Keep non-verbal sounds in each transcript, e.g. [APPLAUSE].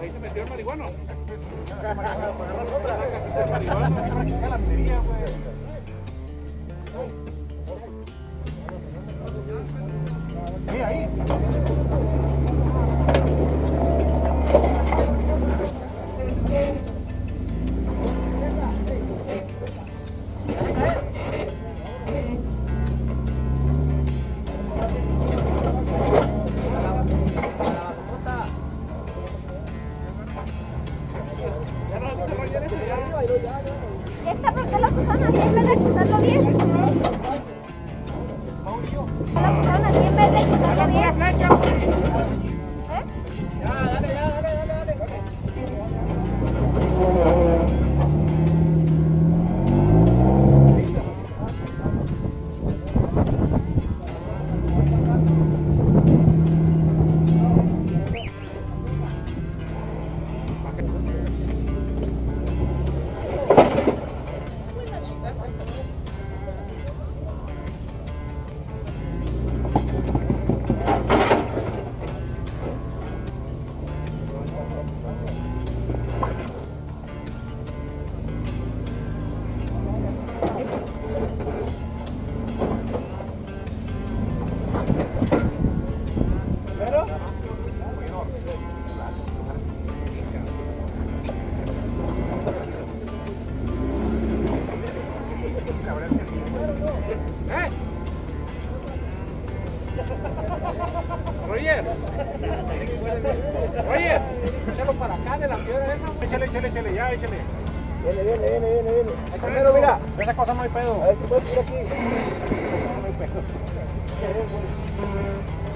Ahí se metió el marihuano. Roger. Roger. Échalo para acá de la piedra esa. Échale, échale, échale, ya, échale. Viene, viene, viene, viene, viene. Primero, mira. Esa cosa no hay pedo. A ver si puedes ir aquí. No hay pedo. Thank you.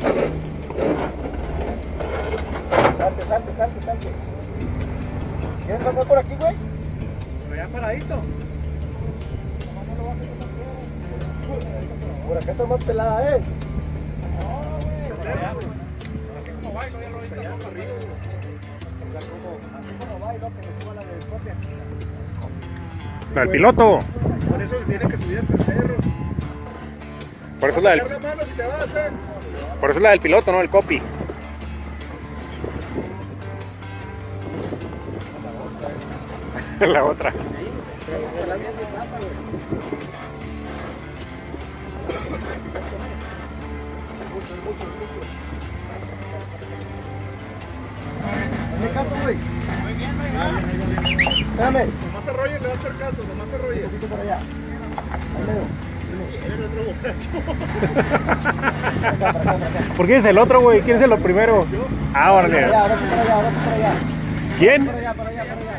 Salte. Salte, salte, salte, salte. ¿Quieres pasar por aquí, güey? Pero ya paradito. Por acá está más pelada, ¿eh? Así como bailo, ya lo ahorita vamos arriba. Así como va y no, que me suba la de copia. La del piloto. Por eso tiene que Por eso es la del, ¿eh? por eso es la del piloto, no el copy. [LAUGHS] la otra. Caso, güey. Espérame. Nomás a Roger le va a hacer caso, nomás a Roger. Un poquito para allá. [LAUGHS] ¿Por qué es el otro, güey? ¿Quién es el primero? Ah, órale. ¿Quién? Para allá, para allá, para allá.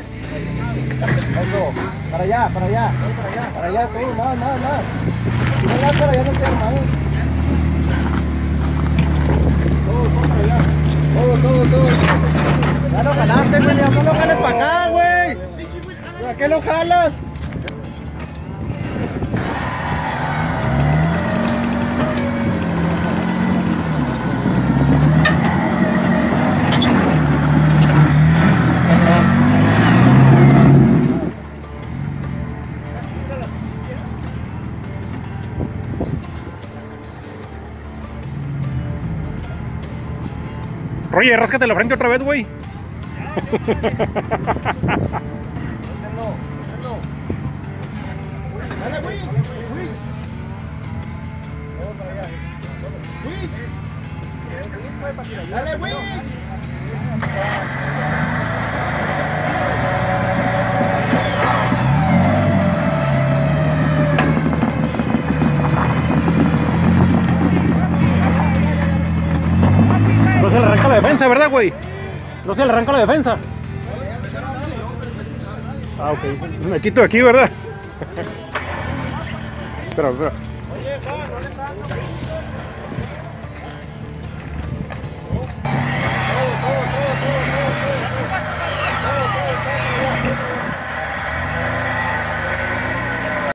Eso, para allá, para allá, para allá, para allá, todo, más, más, más. Si no vas para allá, no se arma, ¿eh? Todo, todo para allá. Todo, todo, todo. Ya lo jalaste, güey, ya no lo jales para acá, güey. ¿Para qué lo jalas? Oye, ráscate la frente otra vez, güey. Dale, güey, allá. Güey. ¿verdad, güey? No se le arranca la defensa. Ah, ok. Me quito de aquí, ¿verdad? [LAUGHS] espera, espera. Oye, Juan, ¿dónde estás?